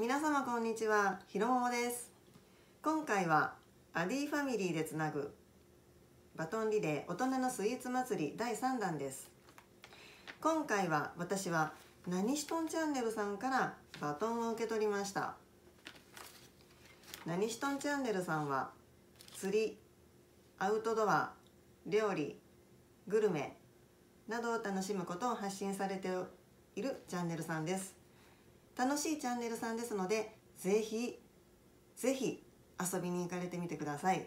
皆様こんにちはひろももです。今回はアディファミリーでつなぐバトンリレー大人のスイーツ祭り第3弾です。今回は私は何しとんチャンネルさんからバトンを受け取りました。何しとんチャンネルさんは釣りアウトドア料理グルメなどを楽しむことを発信されているチャンネルさんです。楽しいチャンネルさんですのでぜひぜひ遊びに行かれてみてください。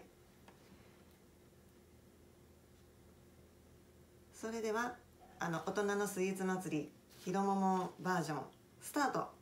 それではあの大人のスイーツ祭りひろももバージョンスタート。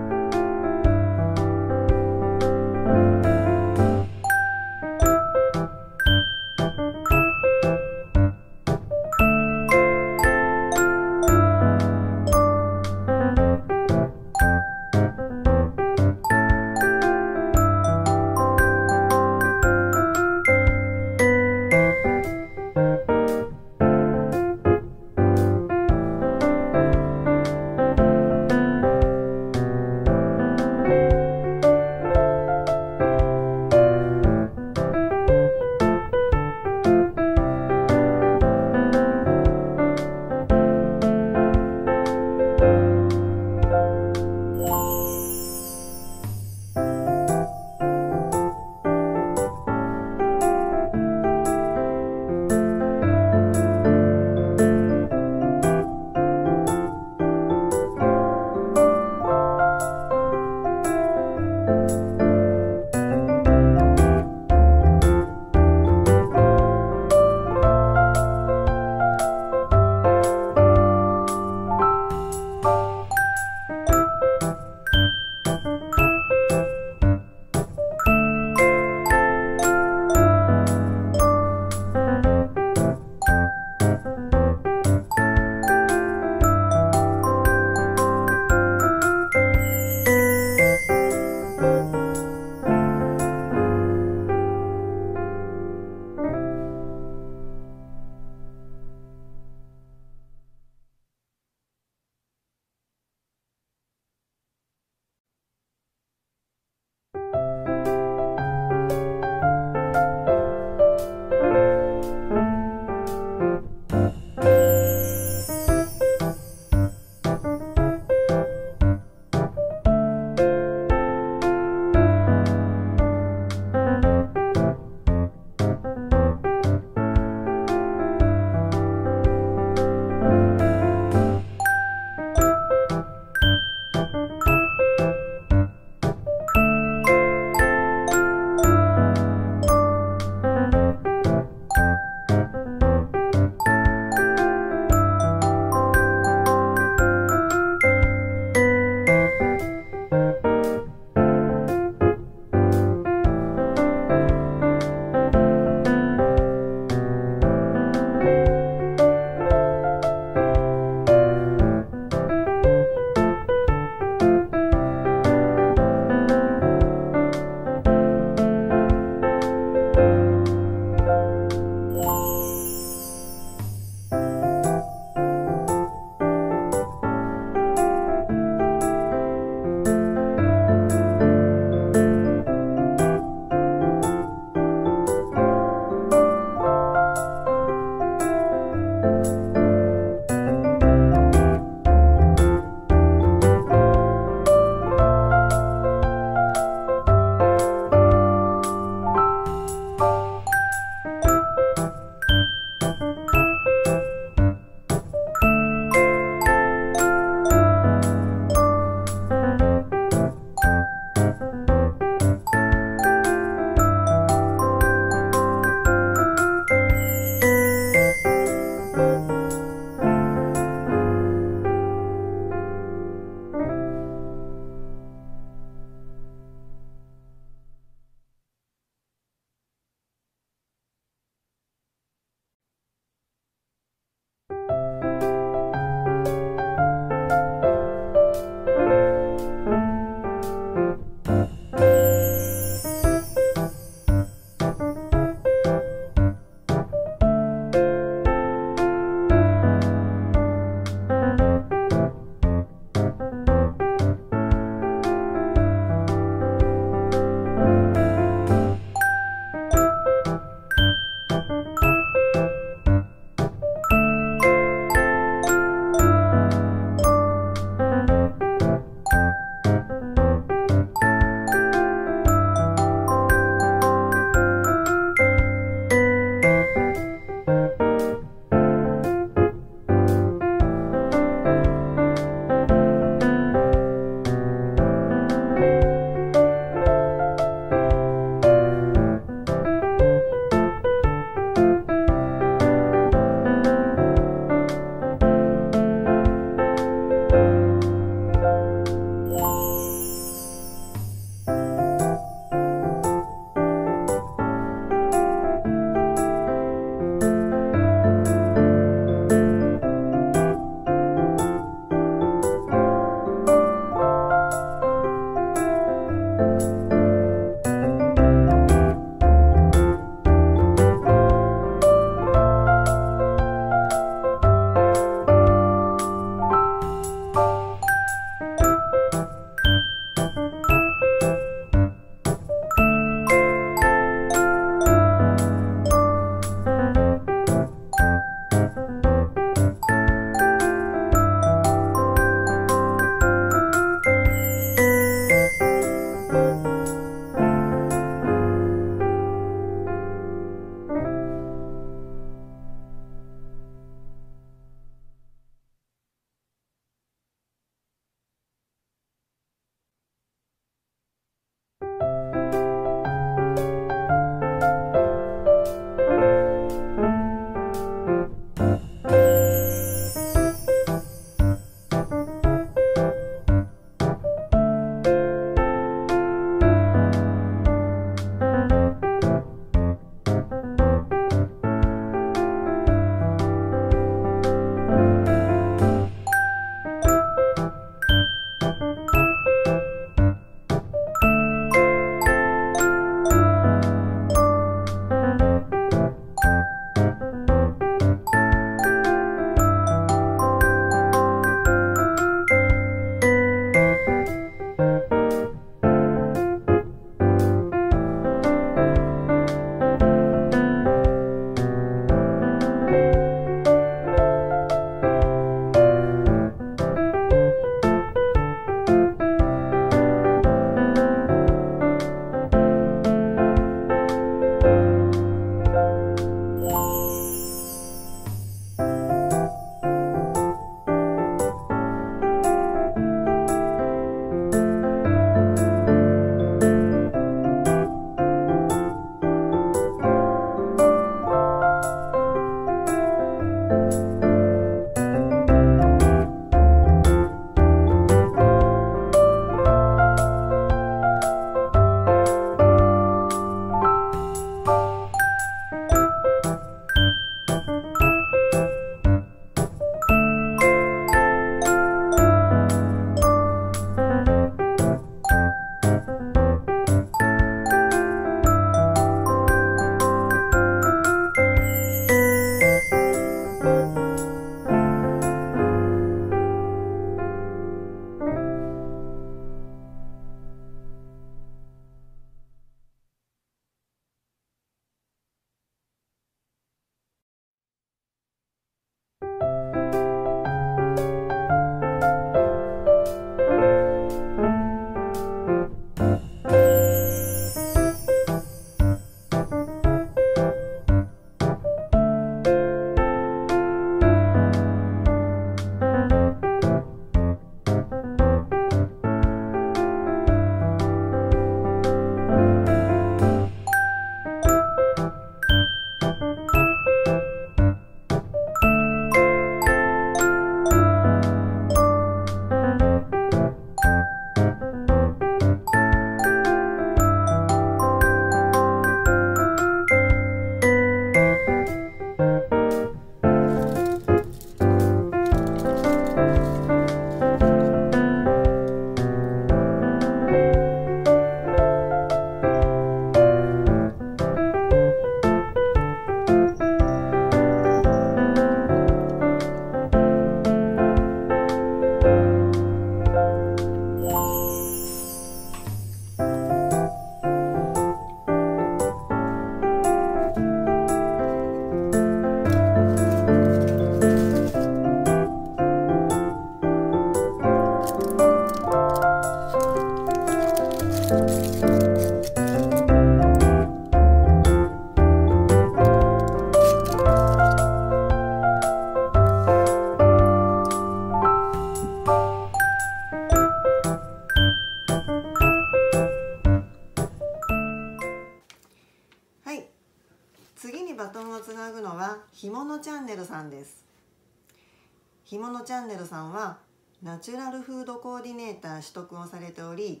ひものチャンネルさんはナチュラルフードコーディネーター取得をされており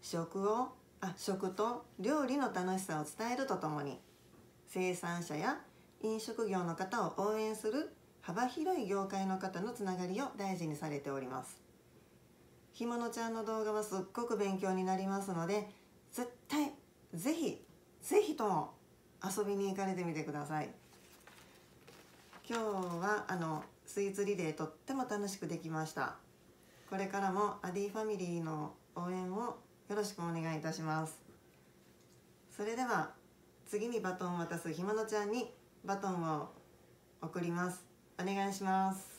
食をあ食と料理の楽しさを伝えるとともに生産者や飲食業の方を応援する幅広い業界の方のつながりを大事にされております。ひものちゃんの動画はすっごく勉強になりますので絶対ぜひぜひとも遊びに行かれてみてください。今日はあのスイーツリレーとっても楽しくできました。これからもアディファミリーの応援をよろしくお願いいたします。それでは次にバトンを渡すひまのちゃんにバトンを送ります。お願いします。